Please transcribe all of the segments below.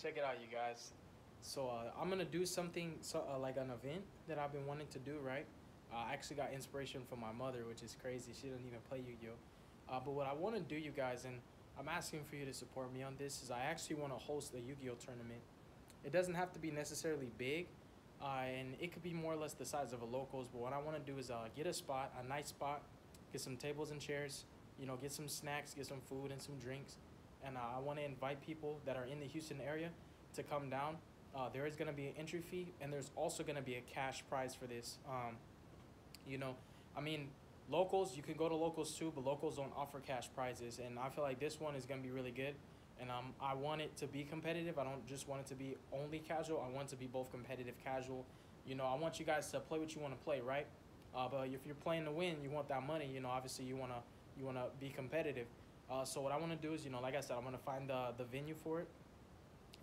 check it out, you guys. So uh, I'm gonna do something so uh, like an event that I've been wanting to do. Right, uh, I actually got inspiration from my mother, which is crazy. She doesn't even play Yu-Gi-Oh. Uh, but what I want to do, you guys, and I'm asking for you to support me on this, is I actually want to host a Yu-Gi-Oh tournament. It doesn't have to be necessarily big, uh, and it could be more or less the size of a locals. But what I want to do is uh, get a spot, a nice spot, get some tables and chairs, you know, get some snacks, get some food and some drinks, and uh, I want to invite people that are in the Houston area to come down. Uh, there is going to be an entry fee, and there's also going to be a cash prize for this. Um, you know, I mean, locals you can go to locals too, but locals don't offer cash prizes, and I feel like this one is going to be really good. And um, I want it to be competitive. I don't just want it to be only casual. I want to be both competitive, casual. You know, I want you guys to play what you want to play, right? Uh, but if you're playing to win, you want that money. You know, obviously you wanna you wanna be competitive. Uh, so what I want to do is, you know, like I said, I'm gonna find the the venue for it,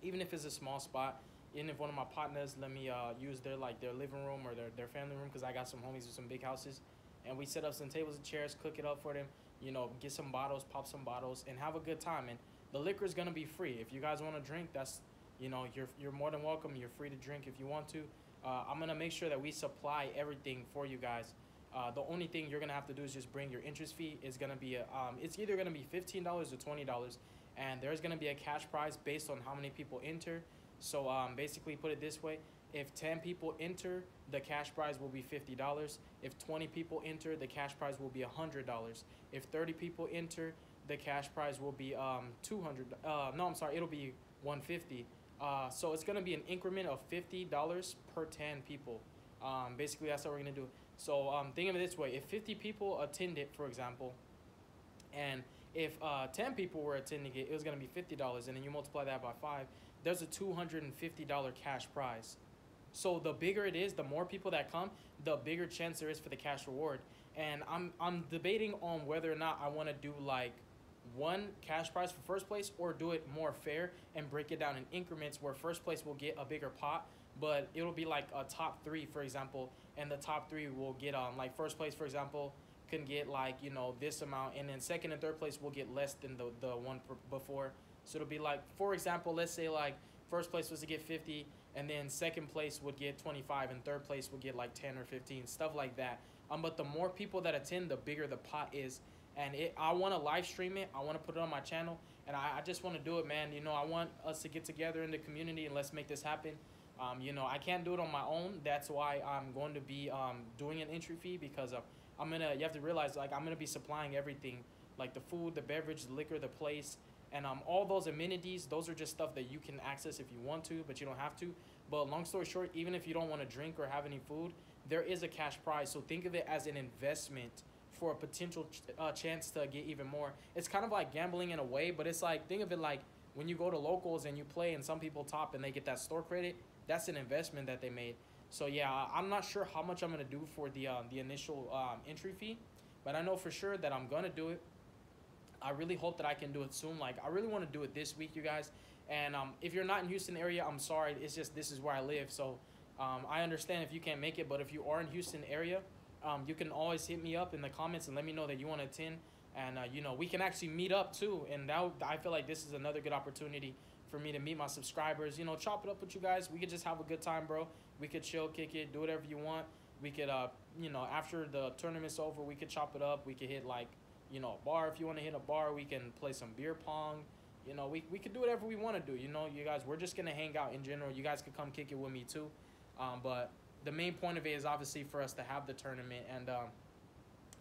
even if it's a small spot. Even if one of my partners let me uh, use their like their living room or their, their family room, because I got some homies with some big houses, and we set up some tables and chairs, cook it up for them. You know, get some bottles, pop some bottles, and have a good time. And the liquor is gonna be free. If you guys want to drink, that's you know you're you're more than welcome. You're free to drink if you want to. Uh, I'm gonna make sure that we supply everything for you guys. Uh, the only thing you're gonna have to do is just bring your interest fee. Is gonna be a, um, it's either gonna be fifteen dollars or twenty dollars, and there's gonna be a cash prize based on how many people enter. So um, basically, put it this way: if ten people enter, the cash prize will be fifty dollars. If twenty people enter, the cash prize will be hundred dollars. If thirty people enter, the cash prize will be um, two hundred. Uh, no, I'm sorry, it'll be one fifty. Uh, so it's gonna be an increment of fifty dollars per ten people. Um, basically, that's what we're gonna do. So um, think of it this way: if fifty people attend it, for example, and if uh, ten people were attending it, it was gonna be fifty dollars, and then you multiply that by five. There's a two hundred and fifty dollar cash prize. So the bigger it is, the more people that come, the bigger chance there is for the cash reward. And I'm I'm debating on whether or not I want to do like one cash prize for first place or do it more fair and break it down in increments where first place will get a bigger pot but it'll be like a top three for example and the top three will get um like first place for example can get like you know this amount and then second and third place will get less than the, the one before so it'll be like for example let's say like first place was to get 50 and then second place would get 25 and third place would get like 10 or 15 stuff like that um but the more people that attend the bigger the pot is and it I want to live stream it. I want to put it on my channel, and I, I just want to do it, man. You know, I want us to get together in the community and let's make this happen. Um, you know, I can't do it on my own. That's why I'm going to be um, doing an entry fee because of, I'm gonna. You have to realize, like, I'm gonna be supplying everything, like the food, the beverage, the liquor, the place, and um, all those amenities. Those are just stuff that you can access if you want to, but you don't have to. But long story short, even if you don't want to drink or have any food, there is a cash prize. So think of it as an investment for a potential ch- uh, chance to get even more. It's kind of like gambling in a way, but it's like think of it like when you go to locals and you play and some people top and they get that store credit. That's an investment that they made. So yeah, I'm not sure how much I'm gonna do for the um, the initial um, entry fee, but I know for sure that I'm gonna do it. I really hope that I can do it soon. Like I really want to do it this week, you guys. And um, if you're not in Houston area, I'm sorry. It's just this is where I live, so um, I understand if you can't make it. But if you are in Houston area, um, you can always hit me up in the comments and let me know that you want to attend. And, uh, you know, we can actually meet up too. And that I feel like this is another good opportunity for me to meet my subscribers. You know, chop it up with you guys. We could just have a good time, bro. We could chill, kick it, do whatever you want. We could, uh, you know, after the tournament's over, we could chop it up. We could hit, like, you know, a bar. If you want to hit a bar, we can play some beer pong. You know, we, we could do whatever we want to do. You know, you guys, we're just going to hang out in general. You guys could come kick it with me too. Um, but the main point of it is obviously for us to have the tournament, and um,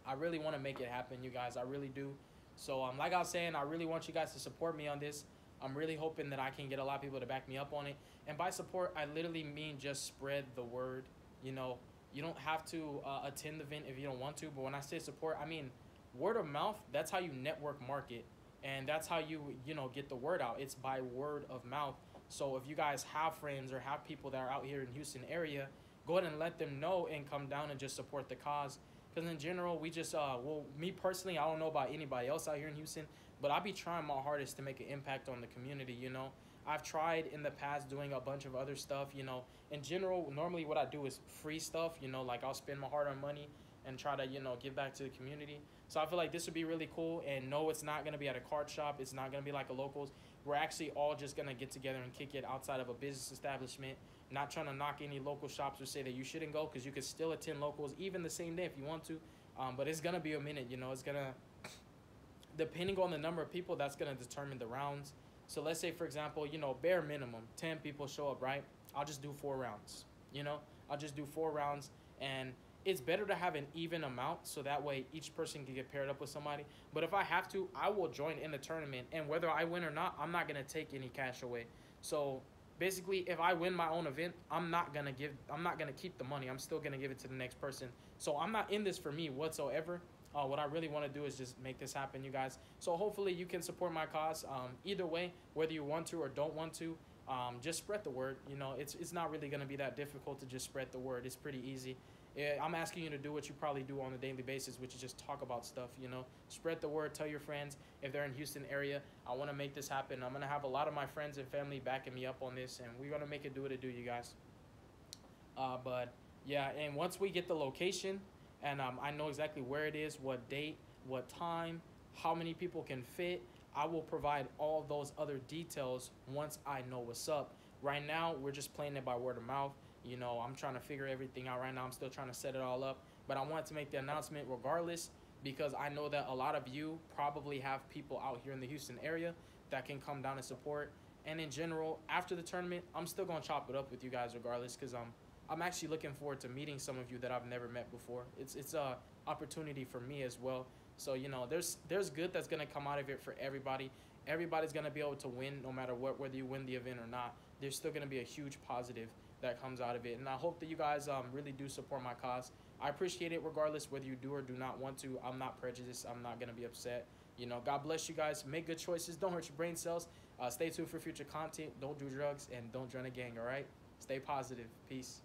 I really want to make it happen, you guys. I really do. So, um, like I was saying, I really want you guys to support me on this. I'm really hoping that I can get a lot of people to back me up on it. And by support, I literally mean just spread the word. You know, you don't have to uh, attend the event if you don't want to. But when I say support, I mean word of mouth. That's how you network market, and that's how you you know get the word out. It's by word of mouth. So if you guys have friends or have people that are out here in Houston area go ahead and let them know and come down and just support the cause. Because in general, we just, uh, well, me personally, I don't know about anybody else out here in Houston, but I'll be trying my hardest to make an impact on the community, you know. I've tried in the past doing a bunch of other stuff, you know. In general, normally what I do is free stuff, you know, like I'll spend my hard earned money and try to, you know, give back to the community. So I feel like this would be really cool. And no, it's not going to be at a card shop. It's not going to be like a locals. we're actually all just gonna get together and kick it outside of a business establishment. Not trying to knock any local shops or say that you shouldn't go because you could still attend locals even the same day if you want to. Um, but it's gonna be a minute, you know. It's gonna depending on the number of people, that's gonna determine the rounds. So let's say, for example, you know, bare minimum, ten people show up, right? I'll just do four rounds. You know, I'll just do four rounds, and it's better to have an even amount so that way each person can get paired up with somebody. But if I have to, I will join in the tournament, and whether I win or not, I'm not gonna take any cash away. So basically, if I win my own event, I'm not gonna give, I'm not gonna keep the money. I'm still gonna give it to the next person. So I'm not in this for me whatsoever. Uh, what I really want to do is just make this happen, you guys. So hopefully you can support my cause. Um, either way, whether you want to or don't want to, um, just spread the word. You know, it's it's not really gonna be that difficult to just spread the word. It's pretty easy. I'm asking you to do what you probably do on a daily basis, which is just talk about stuff. You know, spread the word. Tell your friends if they're in Houston area. I want to make this happen. I'm gonna have a lot of my friends and family backing me up on this, and we're gonna make it do what it do, you guys. Uh, but yeah, and once we get the location, and um, I know exactly where it is, what date, what time, how many people can fit. I will provide all those other details once I know what's up. Right now, we're just playing it by word of mouth. You know, I'm trying to figure everything out right now. I'm still trying to set it all up. But I wanted to make the announcement regardless because I know that a lot of you probably have people out here in the Houston area that can come down and support. And in general, after the tournament, I'm still going to chop it up with you guys regardless because I'm, I'm actually looking forward to meeting some of you that I've never met before. It's, it's a opportunity for me as well. So, you know, there's, there's good that's going to come out of it for everybody. Everybody's going to be able to win no matter what, whether you win the event or not. There's still going to be a huge positive that comes out of it. And I hope that you guys um, really do support my cause. I appreciate it regardless whether you do or do not want to. I'm not prejudiced. I'm not going to be upset. You know, God bless you guys. Make good choices. Don't hurt your brain cells. Uh, stay tuned for future content. Don't do drugs and don't join a gang, all right? Stay positive. Peace.